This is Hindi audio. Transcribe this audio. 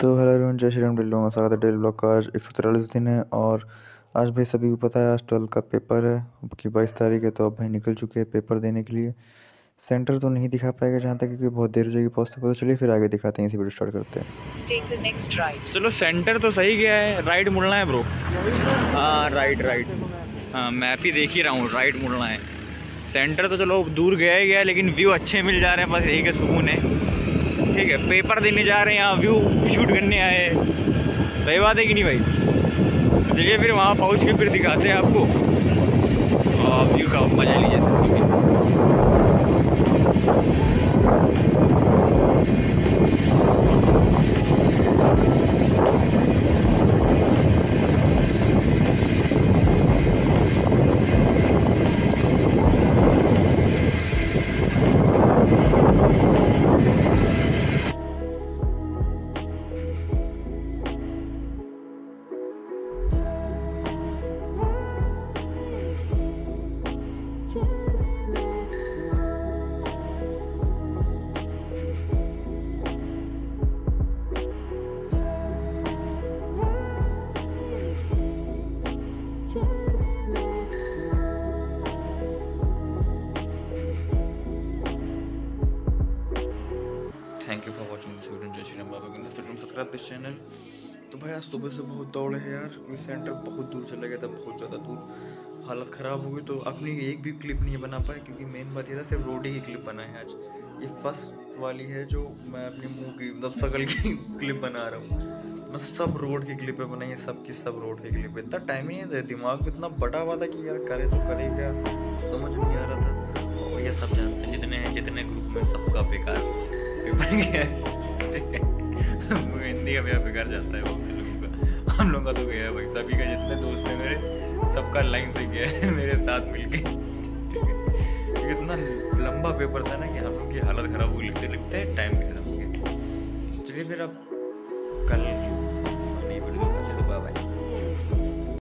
तो हेलो एवरीवन जय श्री राम डेली ब्लॉग में स्वागत है डेली ब्लॉग का। आज एक सौ तिरालीस दिन है और आज भाई सभी को पता है आज ट्वेल्थ का पेपर है अब की बाईस तारीख है तो अब भाई निकल चुके हैं पेपर देने के लिए। सेंटर तो नहीं दिखा पाएगा जहाँ तक क्योंकि बहुत देर हो जाएगी पहुँचते तो चलिए फिर आगे दिखाते हैं इसी वीडियो स्टार्ट करते हैं. चलो सेंटर तो सही गया है राइट मुड़ना है ब्रो हाँ राइट राइट हाँ मैप ही देख ही रहा हूँ राइट मुड़ना है। सेंटर तो चलो दूर गया ही गया है, लेकिन व्यू अच्छे मिल जा रहे हैं बस यही का सुकून है। ठीक है पेपर देने जा रहे हैं, यहाँ व्यू शूट करने आए हैं। सही बात है कि नहीं भाई? चलिए फिर वहाँ पहुँच के फिर दिखाते हैं आपको। और व्यू का मज़ा लीजिए। Sir thank you for watching this video जय श्री राम बाबा फिर सब्सक्राइब दिस चैनल तो भाई, आज सुबह से बहुत दौड़े हैं यार। क्योंकि सेंटर बहुत दूर चला गया था, बहुत ज़्यादा दूर। हालत ख़राब हो गई तो अपनी एक भी क्लिप नहीं बना पाए, क्योंकि मेन बात यह था, सिर्फ़ रोड की क्लिप बना है आज। ये फ़र्स्ट वाली है जो मैं अपने मुँह की मतलब शकल की क्लिप बना रहा हूँ। मैं सब रोड की क्लिपें बनाई है सब की सब रोड की क्लिप इतना टाइम ही नहीं था दिमाग में इतना बटा हुआ था कि यार, करे तो करे क्या? समझ नहीं आ रहा था। और ये सब जानते हैं, जितने हैं, जितने ग्रुप में सबका बेकार। ठीक है। हिंदी का बेकार जाता है बहुत से लोगों का। हम लोगों का तो गया है भाई, सभी का जितने दोस्त हैं मेरे, सबका लाइन से गया है, मेरे साथ मिल के इतना लंबा पेपर था ना कि हम लोग की हालत ख़राब हो लिखते लिखते टाइम भी ख़राब हो गया। चलिए फिर अब कल